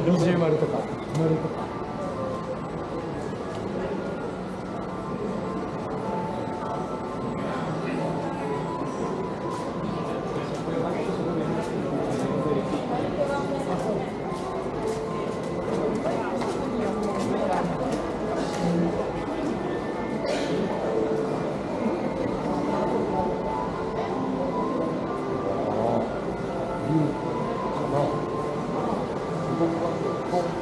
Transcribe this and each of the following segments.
二重丸とか丸とか。 꼭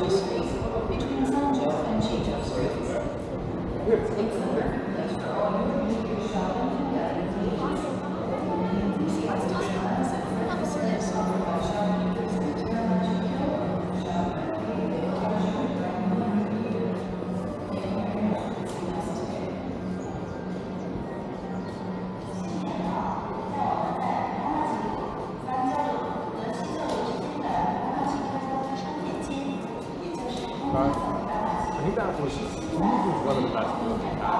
just I think that was, was one of the best movies.